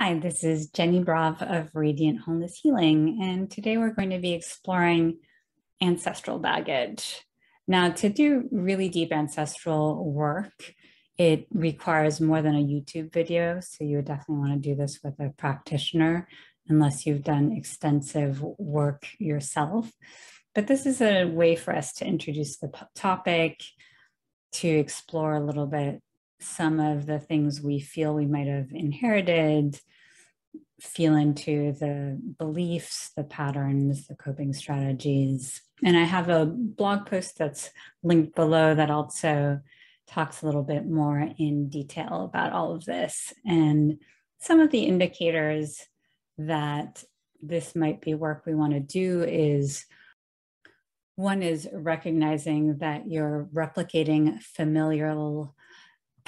Hi, this is Jenny Brav of Radiant Wholeness Healing, and today we're going to be exploring ancestral baggage. Now, to do really deep ancestral work, it requires more than a YouTube video, so you would definitely want to do this with a practitioner unless you've done extensive work yourself. But this is a way for us to introduce the topic, to explore a little bit some of the things we feel we might have inherited, feel into the beliefs, the patterns, the coping strategies. And I have a blog post that's linked below that also talks a little bit more in detail about all of this and some of the indicators that this might be work we want to do is one is recognizing that you're replicating familial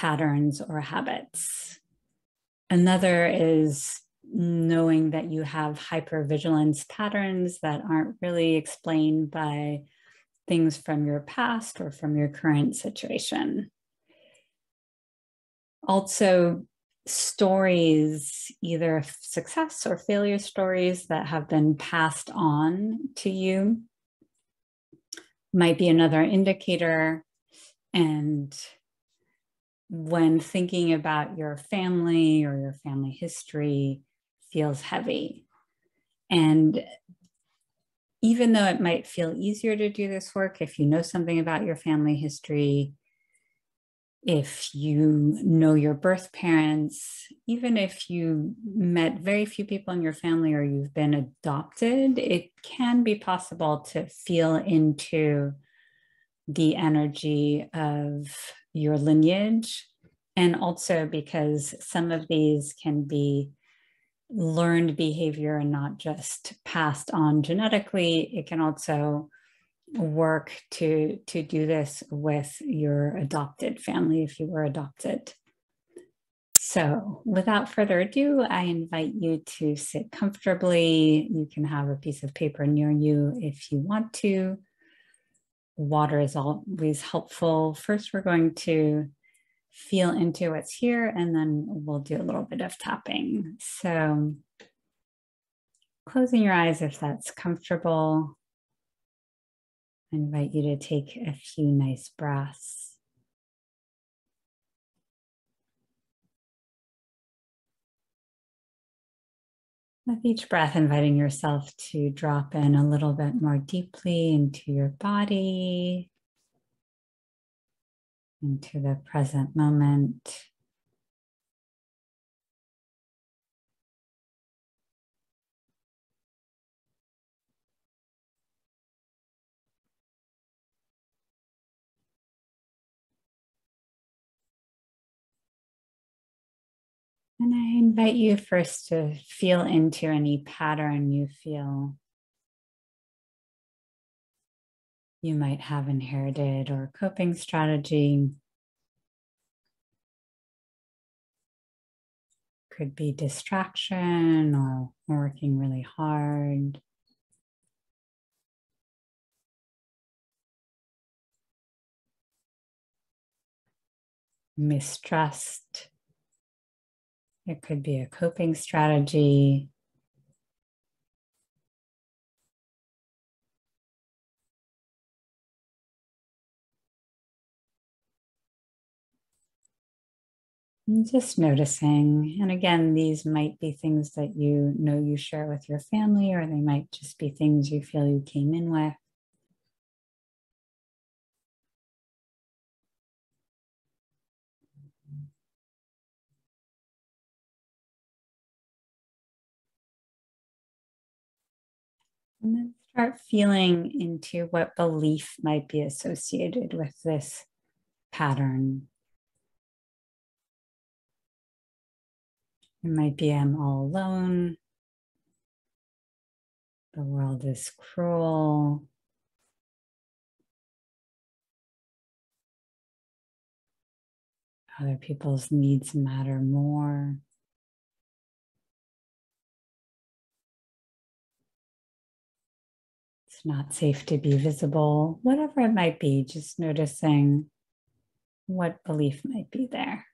patterns or habits. Another is knowing that you have hypervigilance patterns that aren't really explained by things from your past or from your current situation. Also, stories, either success or failure stories that have been passed on to you, might be another indicator. And when thinking about your family or your family history feels heavy. And even though it might feel easier to do this work, if you know something about your family history, if you know your birth parents, even if you met very few people in your family or you've been adopted, it can be possible to feel into the energy of your lineage. And also because some of these can be learned behavior and not just passed on genetically, it can also work to, to do this with your adopted family if you were adopted. So without further ado, I invite you to sit comfortably. You can have a piece of paper near you if you want to water is always helpful. First, we're going to feel into what's here and then we'll do a little bit of tapping. So closing your eyes if that's comfortable. I invite you to take a few nice breaths. With each breath, inviting yourself to drop in a little bit more deeply into your body, into the present moment. And I invite you first to feel into any pattern you feel you might have inherited or coping strategy. Could be distraction or working really hard. Mistrust it could be a coping strategy. Just noticing. And again, these might be things that you know you share with your family, or they might just be things you feel you came in with. And then start feeling into what belief might be associated with this pattern. It might be I'm all alone. The world is cruel. Other people's needs matter more. Not safe to be visible, whatever it might be, just noticing what belief might be there.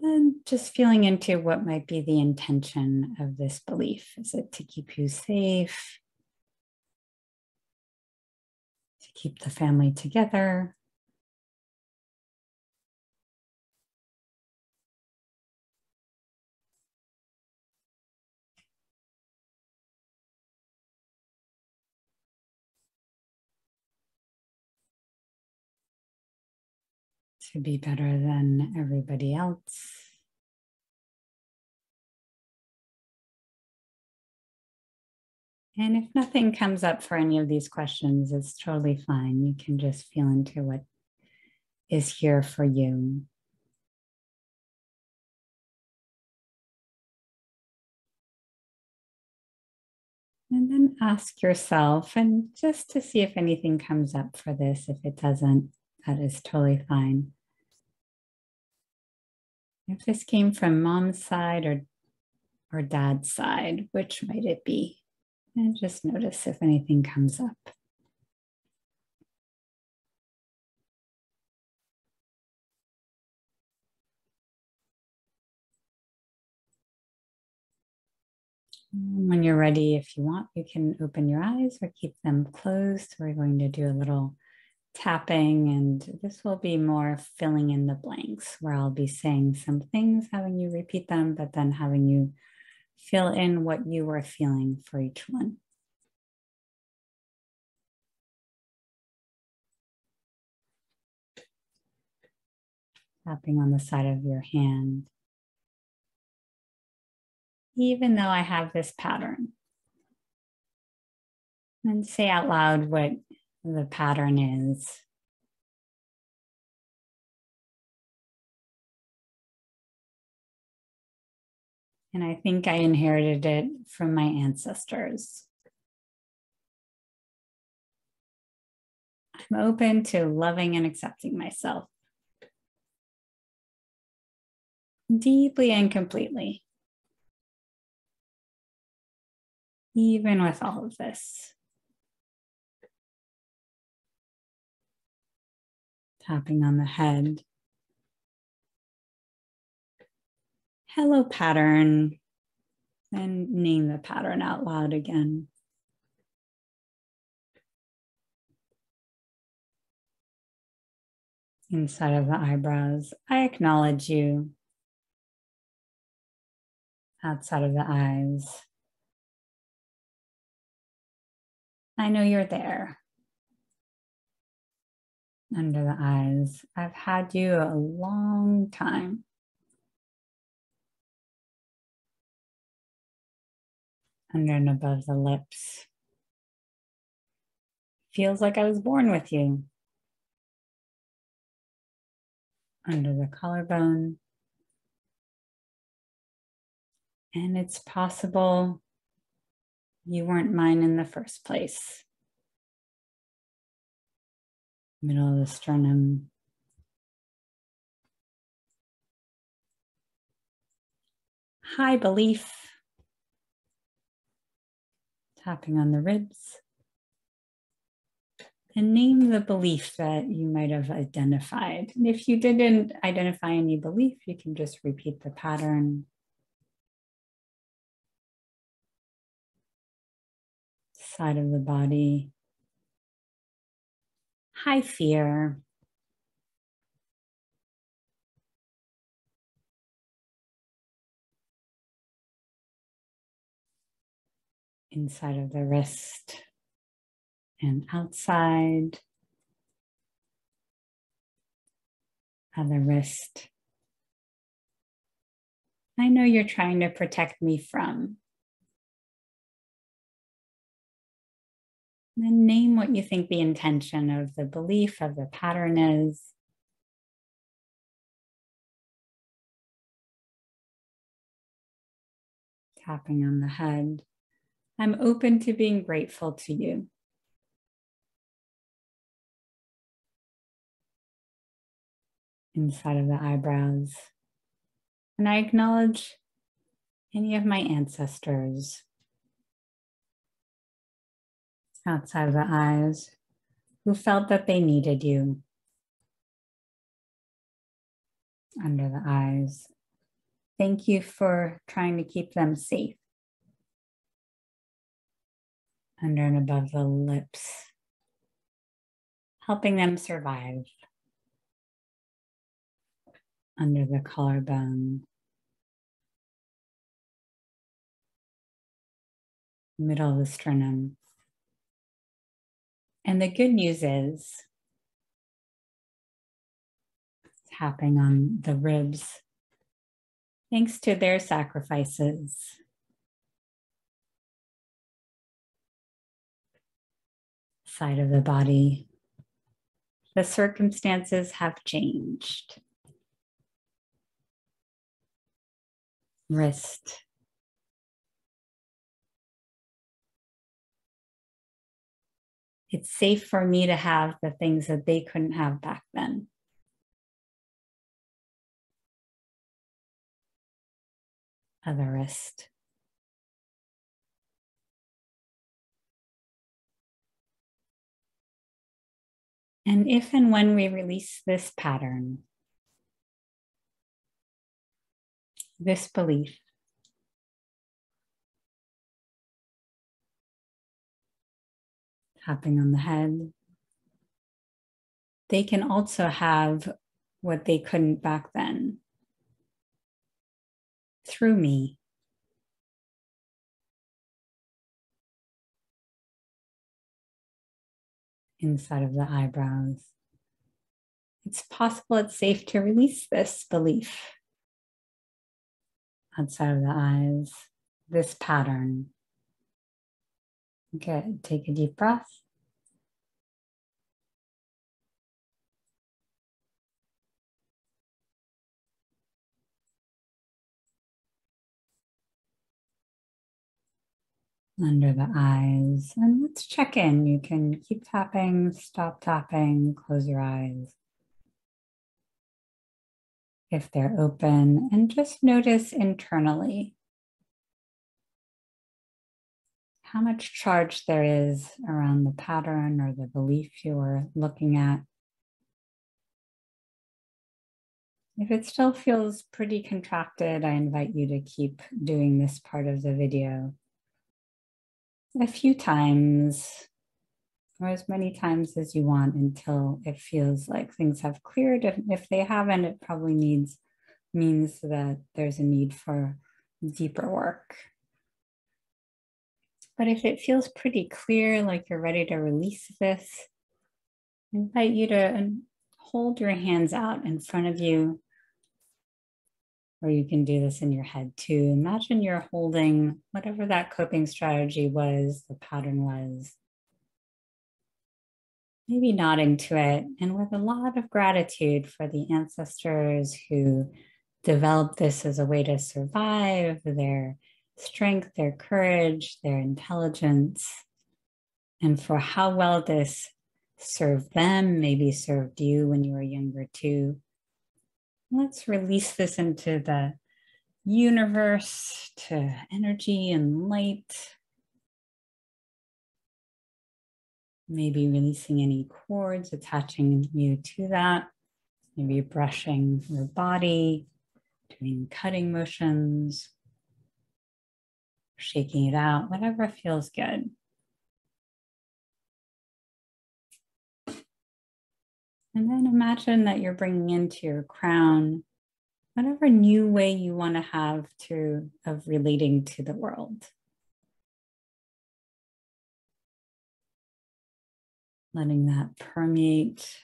Then just feeling into what might be the intention of this belief. Is it to keep you safe? To keep the family together? To be better than everybody else. And if nothing comes up for any of these questions, it's totally fine. You can just feel into what is here for you. And then ask yourself, and just to see if anything comes up for this. If it doesn't, that is totally fine. If this came from mom's side or, or dad's side, which might it be? And just notice if anything comes up. When you're ready, if you want, you can open your eyes or keep them closed. We're going to do a little tapping, and this will be more filling in the blanks where I'll be saying some things, having you repeat them, but then having you fill in what you were feeling for each one. Tapping on the side of your hand. Even though I have this pattern. And say out loud what the pattern is. And I think I inherited it from my ancestors. I'm open to loving and accepting myself deeply and completely, even with all of this. Tapping on the head. hello pattern and name the pattern out loud again. Inside of the eyebrows, I acknowledge you. Outside of the eyes, I know you're there. Under the eyes, I've had you a long time. under and above the lips. Feels like I was born with you. Under the collarbone. And it's possible you weren't mine in the first place. Middle of the sternum. Hi belief tapping on the ribs. And name the belief that you might have identified. And if you didn't identify any belief, you can just repeat the pattern. Side of the body. Hi fear. inside of the wrist and outside of the wrist. I know you're trying to protect me from. Then name what you think the intention of the belief of the pattern is. Tapping on the head. I'm open to being grateful to you. Inside of the eyebrows. And I acknowledge any of my ancestors outside of the eyes who felt that they needed you. Under the eyes, Thank you for trying to keep them safe. Under and above the lips, helping them survive. Under the collarbone, middle of the sternum. And the good news is, tapping on the ribs, thanks to their sacrifices. Side of the body, the circumstances have changed. Wrist, it's safe for me to have the things that they couldn't have back then. Other wrist. And if and when we release this pattern, this belief, tapping on the head. They can also have what they couldn't back then through me. Inside of the eyebrows. It's possible it's safe to release this belief outside of the eyes, this pattern. Good. Take a deep breath. Under the eyes. And let's check in. You can keep tapping, stop tapping, close your eyes. If they're open, and just notice internally how much charge there is around the pattern or the belief you're looking at. If it still feels pretty contracted, I invite you to keep doing this part of the video a few times or as many times as you want until it feels like things have cleared. If, if they haven't, it probably needs means that there's a need for deeper work. But if it feels pretty clear, like you're ready to release this, I invite you to um, hold your hands out in front of you. Or you can do this in your head too. Imagine you're holding whatever that coping strategy was, the pattern was. Maybe nodding to it and with a lot of gratitude for the ancestors who developed this as a way to survive, their strength, their courage, their intelligence, and for how well this served them, maybe served you when you were younger too. Let's release this into the universe, to energy and light. Maybe releasing any cords, attaching you to that. Maybe brushing your body, doing cutting motions, shaking it out, whatever feels good. And then imagine that you're bringing into your crown whatever new way you want to have to of relating to the world. Letting that permeate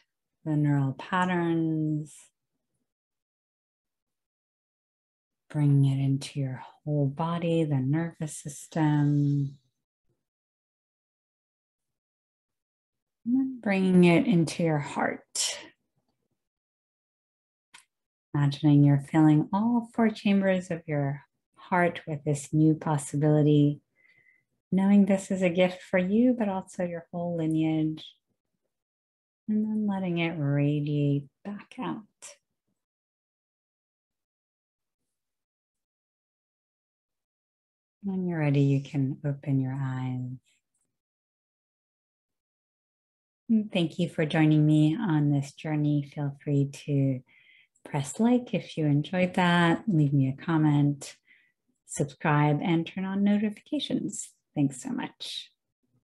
the neural patterns, bringing it into your whole body, the nervous system. And then bringing it into your heart. Imagining you're filling all four chambers of your heart with this new possibility, knowing this is a gift for you, but also your whole lineage. And then letting it radiate back out. When you're ready, you can open your eyes. Mm, thank you for joining me on this journey. Feel free to press like if you enjoyed that, leave me a comment, subscribe, and turn on notifications. Thanks so much.